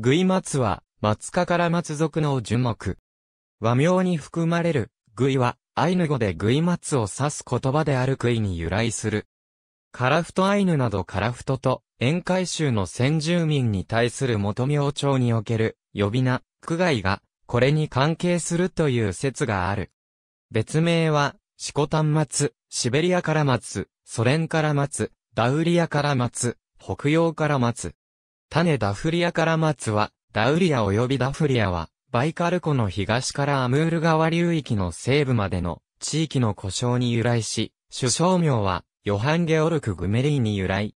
グイマツは、松科から松属の樹木。和名に含まれる、グイは、アイヌ語でグイマツを指す言葉であるクイに由来する。カラフトアイヌなどカラフトと、沿海州の先住民に対する元名帳における、呼び名、区外が、これに関係するという説がある。別名は、シコタン松、シベリアから松、ソ連から松、ダウリアから松、北洋から松。種ダフリアから松は、ダウリア及びダフリアは、バイカル湖の東からアムール川流域の西部までの地域の故障に由来し、首相名は、ヨハン・ゲオルク・グメリーに由来。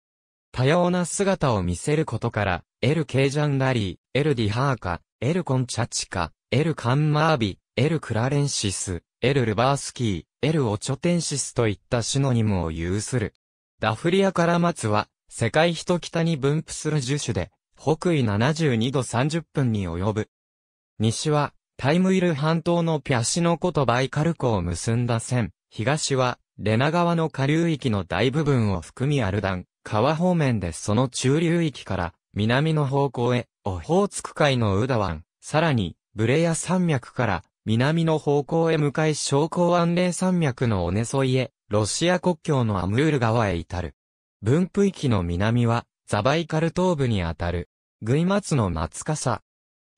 多様な姿を見せることから、エル・ケージャンダリー、エル・ディハーカ、エル・コンチャチカ、エル・カンマービ、エル・クラレンシス、エル・ルバースキー、エル・オチョテンシスといったシノニムを有する。ダフリアから松は、世界人北に分布する樹種で、北緯72度30分に及ぶ。西は、タイムイル半島のピャシノ湖とバイカル湖を結んだ線。東は、レナ川の下流域の大部分を含みアルダン、川方面でその中流域から、南の方向へ、オホーツク海のウダ湾、さらに、ブレア山脈から、南の方向へ向かい小高安霊山脈の尾根沿いへ、ロシア国境のアムール川へ至る。分布域の南は、ザバイカル東部にあたる、グイマツの松笠。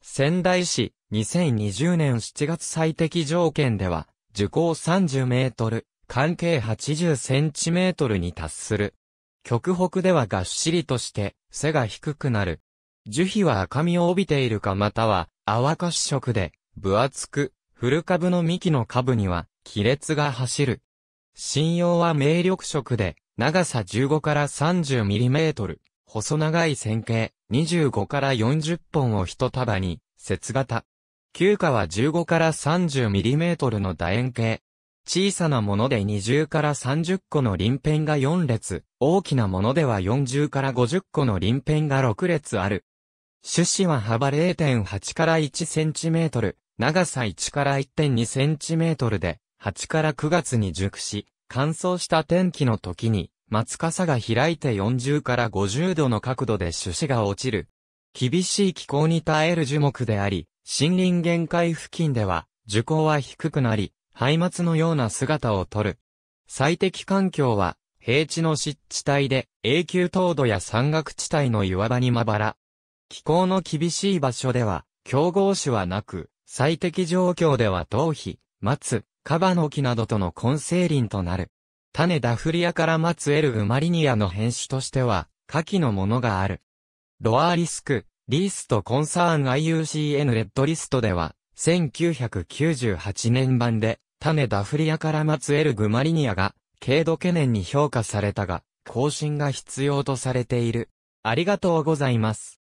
仙台市、2020年7月最適条件では、樹高30メートル、関係80センチメートルに達する。極北ではがっしりとして、背が低くなる。樹皮は赤みを帯びているかまたは、泡褐色で、分厚く、古株の幹の株には、亀裂が走る。信用は明緑色で、長さ15から 30mm、細長い線形、25から40本を一束に、節型。球花は15から 30mm の楕円形。小さなもので20から30個の鱗片が4列、大きなものでは40から50個の鱗片が6列ある。種子は幅0.8から1センチメートル、長さ1から1.2センチメートルで、8から9月に熟し、乾燥した天気の時に、松笠が開いて40から50度の角度で種子が落ちる。厳しい気候に耐える樹木であり、森林限界付近では、樹高は低くなり、廃松のような姿をとる。最適環境は、平地の湿地帯で、永久凍土や山岳地帯の岩場にまばら。気候の厳しい場所では、競合種はなく、最適状況では頭皮、松、カバの木などとの混成林となる。種ダフリアから松エルグマリニアの変種としては、下記のものがある。ロアーリスク、リーストコンサーン IUCN レッドリストでは、1998年版で、種ダフリアから松エルグマリニアが、軽度懸念に評価されたが、更新が必要とされている。ありがとうございます。